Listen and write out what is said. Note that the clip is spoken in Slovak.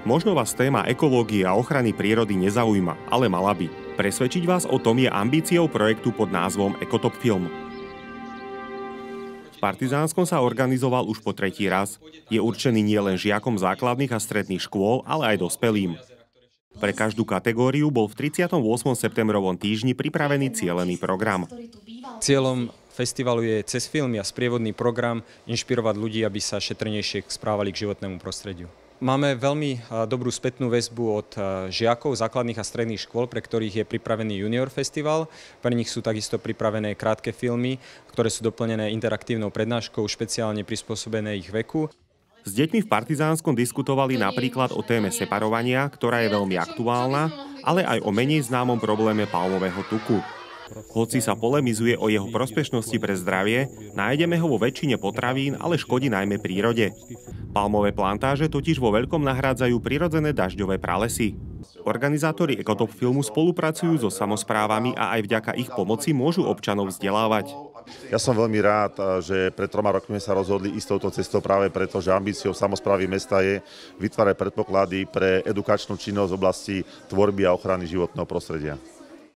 Možno vás téma ekológie a ochrany prírody nezaujíma, ale mala by. Presvedčiť vás o tom je ambíciou projektu pod názvom Ekotop Film. V Partizánskom sa organizoval už po tretí raz. Je určený nielen žiakom základných a stredných škôl, ale aj dospelým. Pre každú kategóriu bol v 38. septembrovom týždni pripravený cielený program. Cieľom festivalu je cez filmy a sprievodný program inšpirovať ľudí, aby sa šetrnejšie správali k životnému prostrediu. Máme veľmi dobrú spätnú väzbu od žiakov základných a stredných škôl, pre ktorých je pripravený Junior Festival. Pre nich sú takisto pripravené krátke filmy, ktoré sú doplnené interaktívnou prednáškou, špeciálne prispôsobené ich veku. S deťmi v Partizánskom diskutovali napríklad o téme separovania, ktorá je veľmi aktuálna, ale aj o menej známom probléme palmového tuku. Hoci sa polemizuje o jeho prospešnosti pre zdravie, nájdeme ho vo väčšine potravín, ale škodí najmä prírode. Palmové plantáže totiž vo veľkom nahrádzajú prirodzené dažďové pralesy. Organizátori Ekotop filmu spolupracujú so samozprávami a aj vďaka ich pomoci môžu občanov vzdelávať. Ja som veľmi rád, že pred troma rokmi sa rozhodli ísť touto cestou práve preto, že ambíciou samozprávy mesta je vytvárať predpoklady pre edukačnú činnosť v oblasti tvorby a ochrany životného prostredia.